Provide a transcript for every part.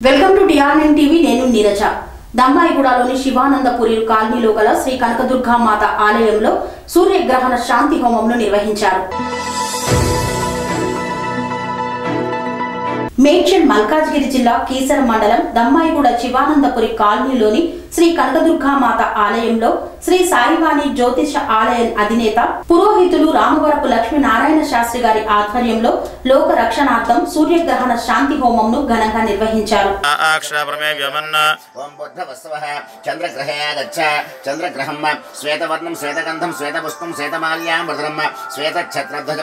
Welcome to TR TV నేను నీరజ. దమ్మాయిగూడలోని శివానందపురి కాలనీలో గల శ్రీ కనకదుర్గామాత ఆలయంలో సూర్యగ్రహణ శాంతి హోమంను నిర్వహించారు. మేడ్చల్ మల్కాజ్గిరి జిల్లా కీసర మండలం దమ్మాయిగూడ శివానందపురి కాలనీలోని శ్రీ కనకదుర్గామాత ఆలయంలో శ్రీ సాయివాణి జ్యోతిష ఆలయ అధినేత పురోహితులు రామవరపు లక్ష్మీనారాయణ శాస్త్రి గారి ఆధ్వర్యంలో లోక రక్షణార్థం సూర్యగ్రహణ శాంతి హోమంను ఘనంగా నిర్వహించారు. చంద్రగ్రహే శ్వేతవర్ణం శ్వేతగంధం శ్వేతపుష్పం శ్వేతమాల్యాం శ్వేతఛత్రధ్వజ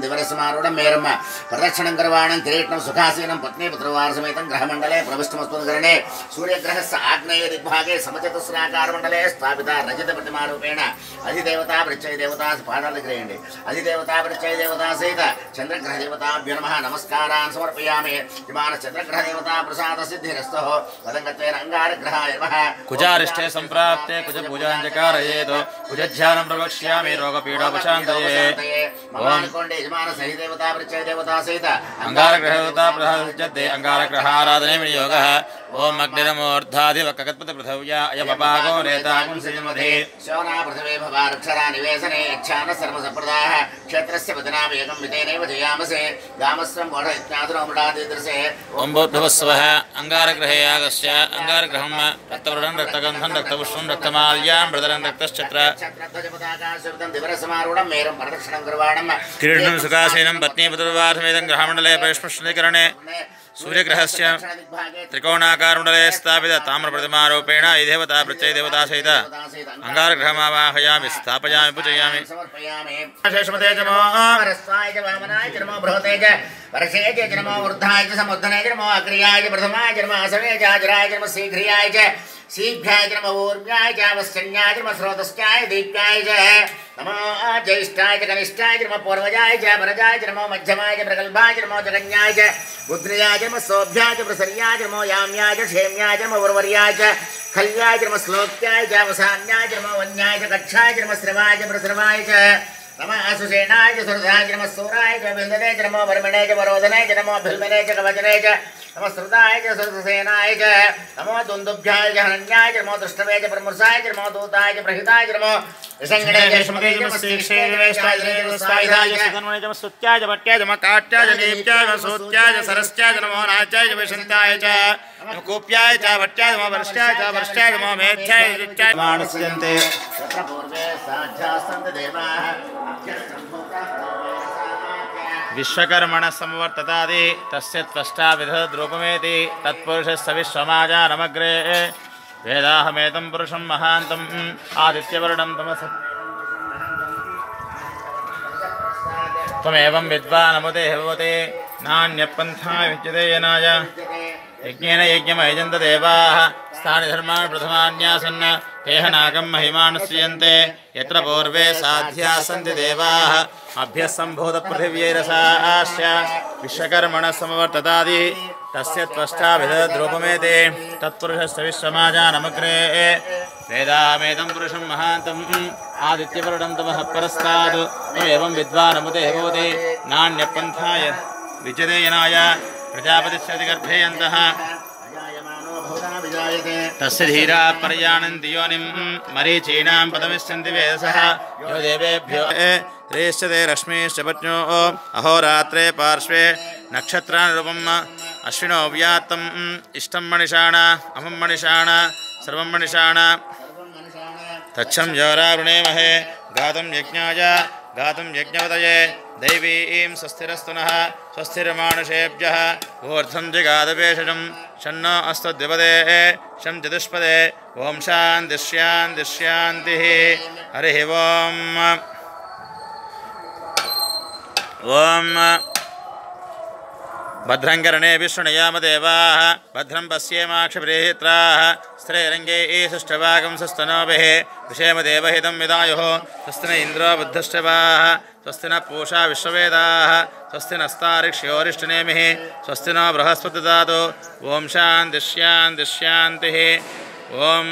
దివరసమారుఢం మేరం ప్రదక్షిణం గర్వాణం కిరీటం సుఖాసీనం పత్ని పుత్రవార సమేతం గ్రహమండలే ప్రవిష్టమస్మద్గరణే సూర్యగ్రహస్య ఆగ్నేయ दिग्भागे समचतुस्राकार मंडले स्थापित रजत प्रतिमा रूपेण अधिदेवता प्रत्यय देवता पाठाल ग्रहण अधिदेवता प्रत्यय देवता सहित चंद्रग्रह देवता नम। नमस्कार समर्पयामे। विमान चंद्रग्रह देवता प्रसाद सिद्धि सिद्धिरस्तो पदंगत्वेन ग्रह नमः। कुजारिष्ठे संप्राप्ते कुज पूजां जकारयेत कुज ध्यानं प्रवक्ष्यामि रोग पीडा रोगपीडापशान्तये। भगवान कोंडे विमान सहित देवता प्रत्यय देवता सहित अंगार ग्रह देवता प्रसाद। सिद्धि अंगार ग्रह आराधने विनियोगः। ओम अग्निरमूर्धाधिवकगत्पतपृथव्या अयमपाको नेताकुंसयमधे शोना पृथवे भवारक्षरा निवेशने यच्छानः सर्वसम्प्रदाः क्षेत्रस्य पतनामेकं वितेनैव जयामसे दामस्वं गोढयज्ञातुरमृडादिदृशे ओम भूर्भुवस्वः अंगारग्रहे यागस्य अङ्गारग्रहं रक्तवर्णं रक्तगन्धं रक्तपुष्पं रक्तमाल्यां मृदरं रक्तश्चत्र। दिवरसमारूढं मेरं प्रदक्षिणं कुर्वाणं क्रीडनं सुखासीनं पत्नीपुत्रवासमेदं ग्रहमण्डले परिस्पृष्टीकरणे सूर्यग्रहस्य त्रिकोणाकारमण्डले स्थापितताम्रप्रतिमारूपेण स्थापित देवता प्रत्ययदेवता सहित अङ्गारगृहमावाहयामि देवता पूजयामि। शेषमते च नमोरस्वाय च वामनाय वृद्धाय समुद्धनाय प्रथमाय शीघ्राय जन्मवूर्म्याय चावस्सन्याय जन्मस्रोतस्याय दीप्याय च। नमो ज्येष्ठाय च कनिष्ठाय जन्मपूर्वजाय च भरजाय जन्मो मध्यमाय च, प्रगल्भाय जन्मो जगन्याय च बुद्ध्याय जन्मसौभ्याय च प्रसर्याय जन्मो याम्याय च, क्षेम्याय जन्मवर्वर्याय च, खल्याय जन्मश्लोक्याय च, अवसान्याय जन्मो वन्याय च कक्षाय जन्मश्रवाय च प्रसर्वाय च। नमासुसेनाय च सुरधाय च नमः सूराय च बिन्दने च नमो भरमिणे च वरोधने च नमो भिल्मिने च कवचने च नमः श्रुताय च सुरसेनाय च नमो दुन्दुभ्याय च हरण्याय च नमो दृष्टवे च प्रमुरसाय च नमो दूताय च प्रहिताय च नमो विसङ्गणे च समगे च श्रीवेष्टाय च स्वायधाय च सुगन्मणे च सुत्याय च भट्ट्याय च मकाट्याय च नेप्याय च सूत्याय च सरस्याय च नमो नाचाय च विशन्ताय च कूप्याय च भट्ट्याय मम वरिष्ठाय च वरिष्ठाय मम मेध्याय नित्याय माणस्यन्ते विश्वकर्मण संवर्ततादि तस्य त्वष्टा विधद्रूपमेति तत्पुरुषस्य विश्वमाजानमग्रे। वेदाहमेतं पुरुषं महान्तम् आदित्यवर्णं तमस। त्वमेवं विद्वानमुते भवते नान्यपन्था विद्यते यनाय। यज्ञेन यज्ञमयजन्तदेवाः स्थानिधर्मान् प्रथमान्यासन् तेहनागम् महिमानुस्रियन्ते यत्र पूर्वे साध्याः सन्ति देवाः अभ्यः सम्भूतपृथिव्यैरसाश्च विश्वकर्मणः समवर्ततादि तस्य त्वष्टाभिधद्रूपमेते तत्पुरुषस्य वेदा मेदं पुरुषं महान्तं आदित्यवरुणं तमः परस्तात् एवं विद्वानमुते भवति नान्यपन्थाय विजदेयनाय प्रजापतिश्रुतिगर्भेयन्तः तस्य धीरा पर्याणन्ति योनिम् मरीचीणां पदमिच्छन्ति यो देवेभ्यो रेश्चते रश्मिश्च पत्न्यो अहोरात्रे पार्श्वे नक्षत्रानुरूपम् अश्विनो व्यात्तम् इष्टं मणिषाण अहं मणिषाण सर्वं मणिषाण। तच्छं योरावृणेमहे, गातं यज्ञाय गातुं यज्ञवदये दैवीं स्वस्थिरस्तु नः स्वस्थिरमानुषेभ्यः ऊर्ध्वं जिगादपेषजं शन्नो अस्तद्विपदे शं चतुष्पदे। ॐ शान्तिश्यान्तिश्यान्तिः हरिः ओम्। ॐ भद्रङ्करणे विष्णुयामदेवाः भद्रम पश्येमाक्षभिरेहित्राः स्त्रेरङ्गे सुष्टवागम सुस्तनोभिः विषेमदेवहितं विदायुः स्वस्ति न इन्द्रो स्वस्ति न पूषा विश्व स्वस्ति नस्तारिक्ष्योरिष्टनेमिः स्वस्ति नो बृहस्पतिदातु ॐ शान्तिश्यान्तिश्यान्तिः ॐ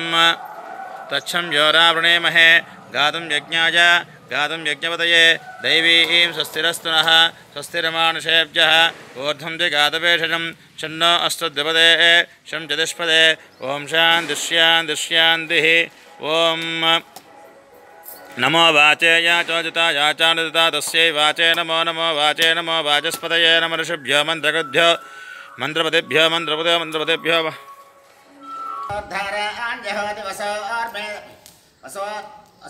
तच्छं योरावृणेमहे गातुं यज्ञा गातं यज्ञपतये दैवीं स्वस्तिरस्तु नः ऊर्धम ऊर्ध्वं द्विगातपेषजं शन्नो अस्तद्विपदे शं चतुष्पदे ॐ शान् दुष्यान् नमो वाचे याचोदिता, याचानुदिता, तस्यै वाचे नमो नमो वाचे नमो वाचस्पत नम ऋषिभ्यो मन्त्रगुभ्यो मन्त्रपतिभ्यो मन्त्रपदे मन्त्रपतिभ्यो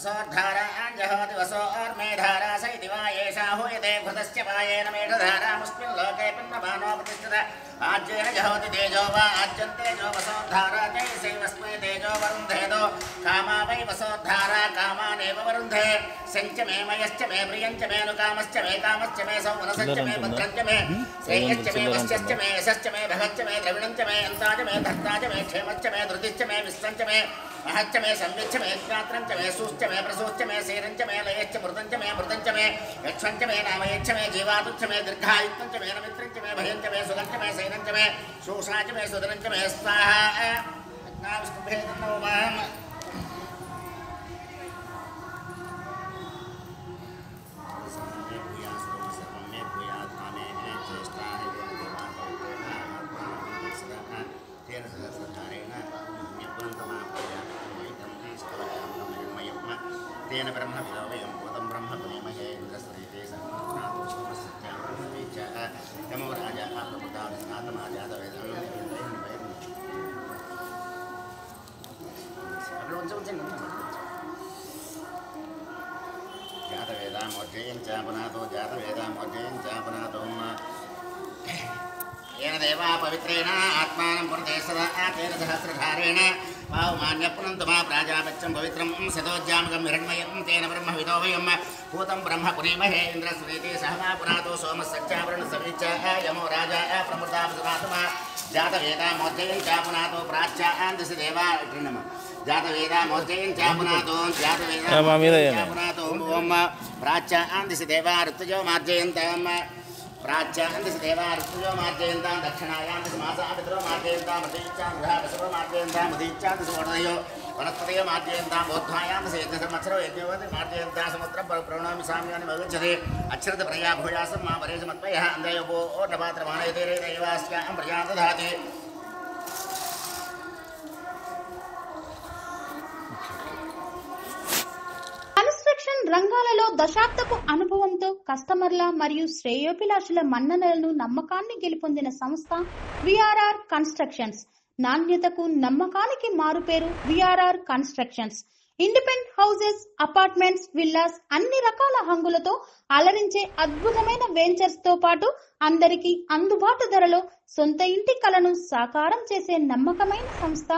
वा- धाराञ्जहोति वसोर्मे वसो वसोर्धाराञ्जहोति वसोर्मेधारा स इति वा एषा हूयते घृतश्च पायेन मेढधारामुस्मिन् मुस्मिल्लोके पिन्नमानो प्रतिष्ठित आज्येन जहोति तेजो वा आज्यन्ते जो वसोद्धारा जयसैवस्मै तेजो वरुन्धेदो कामा वै वसोद्धारा कामानेव वरुन्धे सञ्च मे मयश्च मे प्रियञ्च मे मे कामश्च मे सौमनसश्च मे भद्रञ्च मे श्रेयश्च मे वश्यश्च मे यशश्च मे मे द्रविणञ्च मे मे धर्ताच मे क्षेमश्च मे धृतिश्च मे विश्वञ्च मे महच्च मे संविच्च मे ज्ञात्रञ्च मे सूश्च मे प्रसूश्च मे शैरञ्च मे लयश्च मृतञ्च मे मृतञ्च मे यक्षञ्च मे नामयच्च मे जीवातुच्च मे दीर्घायुक्तञ्च मे नमित्रञ्च मे भयञ्च मे सुगञ्च मे सैनञ्च मे शोषाच मे सुदरञ्च मे स्वाहा। नामस्तुभेदनोमाम् तेन ब्रह्म नमो राजा प्रभुता स्नातमा येन देवा पवित्रेण आत्मानं पुरते सदा तेन सहस्रधारेण पावमान्य पुनन्तु मा प्राजापत्यं पवित्रं सदोज्जामकं हिरण्मयं तेन ब्रह्म विदोभयं भूतं ब्रह्म पुरीमहे इन्द्रस्वरीति सह मा पुनातो सोमसच्चावरण समीच यमो राजा प्रमृता सुनातमा जातवेदामोर्जयं च पुनातो प्राच्यान्दसि देवा नमः। जातवेदामोर्जयं च पुनातो जातवेदा पुनातो ओम प्राच्यान्दसि देवा ऋतुजो मार्जयन्ताम्। प्राच्यान्दसि देवा ऋतुजो मार्जयन्तां दक्षिणायान्दसि मासापितरो मार्जयन्तां मदीच्चां गृहापसरो मार्जयन्तां मदीच्चान्दसि वोढयो वनस्पतयो मार्जयन्तां बोद्धायान्दसि यज्ञसंवत्सरो यज्ञवति मार्जयन्तां समुद्रं प्रणोमि, साम्यानि भविष्यति अच्छरत प्रया भूयासं मा प्रजा दधाति దశాబ్దపు అనుభవంతో కస్టమర్ల మరియు శ్రేయోభిలాషుల మన్ననలను నమ్మకాన్ని గెలుపొందిన సంస్థ విఆర్ఆర్ కన్స్ట్రక్షన్స్. నాణ్యతకు నమ్మకానికి మారుపేరు VRR constructions. Independent houses apartments villas అన్ని రకాల హంగులతో అలరించే అద్భుతమైన వెంచర్స్తో పాటు అందరికీ అందుబాటు ధరలో సొంత ఇంటి కలను సాకారం చేసే నమ్మకమైన సంస్థ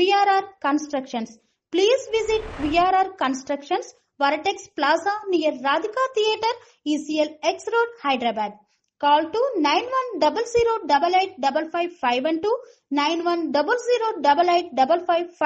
VRR constructions. Please visit VRR constructions Varatex Plaza near Radhika Theatre, ECL X Road, Hyderabad. Call to 9100 885512 9100 8855